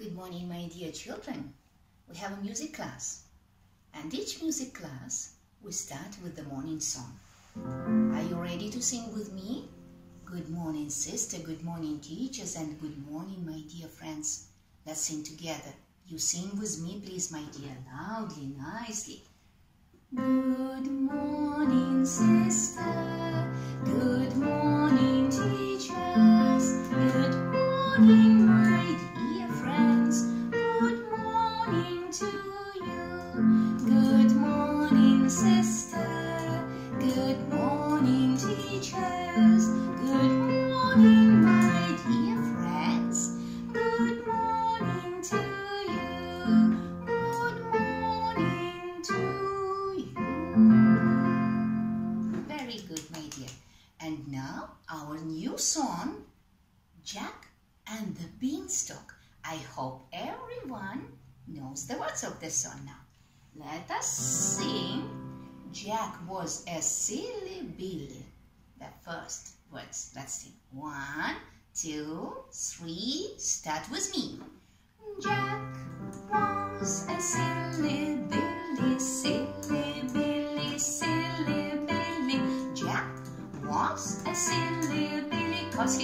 Good morning, my dear children. We have a music class. And each music class, we start with the morning song. Are you ready to sing with me? Good morning, sister. Good morning, teachers. And good morning, my dear friends. Let's sing together. You sing with me, please, my dear, loudly, nicely. Good morning, sister. Beanstalk. I hope everyone knows the words of the song now. Let us sing. Jack was a silly Billy. The first words. Let's sing. One, two, three. Start with me. Jack was a silly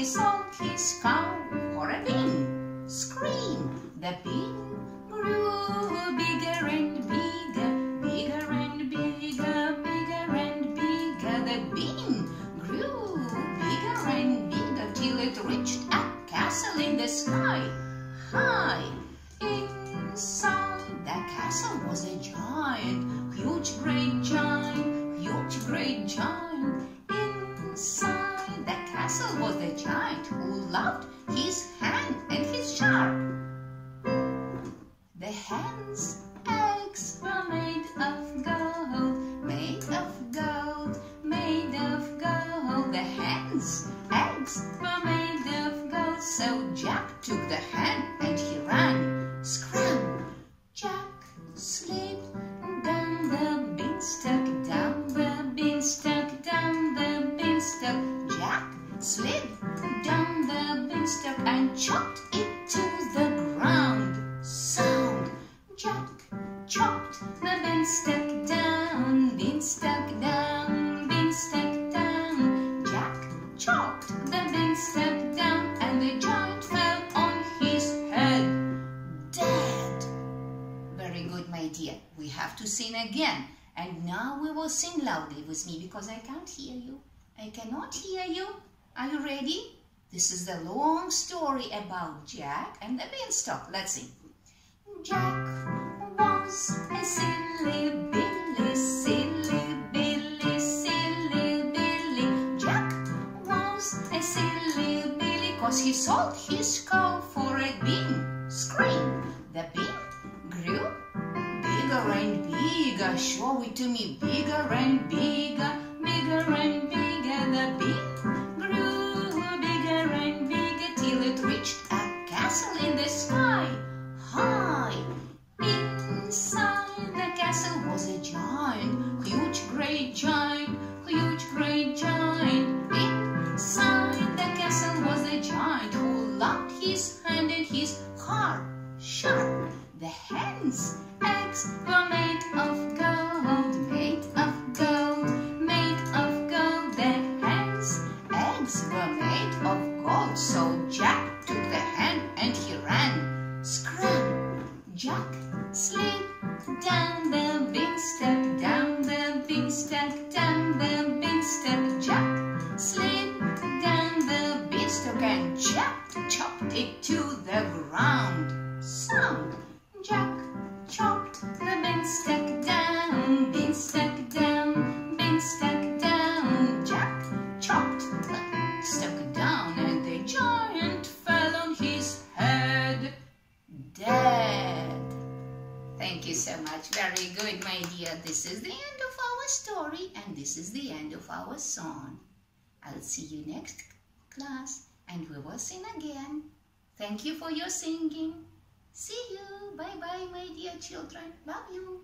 Sold his cow for a bean. Scream! The bean grew bigger and bigger, bigger and bigger, bigger and bigger. The bean grew bigger and bigger till it reached a castle in the sky. High inside the castle was a giant, huge great giant, huge great giant. Castle was the giant who loved his hand and his sharp. The hen's eggs were made of gold, made of gold, made of gold. The hen's eggs were made of gold. So Jack took the hen and he ran. Scram! Jack slipped slid down the beanstalk and chopped it to the ground. Sound! Jack chopped the beanstalk down, beanstalk down, beanstalk down. Jack chopped the beanstalk down and the giant fell on his head. Dead! Very good, my dear. We have to sing again. And now we will sing loudly with me because I can't hear you. I cannot hear you. Are you ready? This is the long story about Jack and the beanstalk. Let's sing. Jack was a silly Billy, silly Billy, silly Billy. Jack was a silly Billy cause he sold his cow for a bean. Scream! The bean grew bigger and bigger. Show it to me. Bigger and bigger, bigger and bigger. The bean The hen's eggs were made of gold, made of gold, made of gold. The hen's eggs were made of gold. So Jack took the hen and he ran. Scram! Jack slid down the beanstalk, down the beanstalk, down the beanstalk. Jack slid down the beanstalk and chopped, chopped it to the ground. Sound! Thank you so much. Very good, my dear. This is the end of our story and this is the end of our song. I'll see you next class and we will sing again. Thank you for your singing. See you. Bye-bye, my dear children. Love you.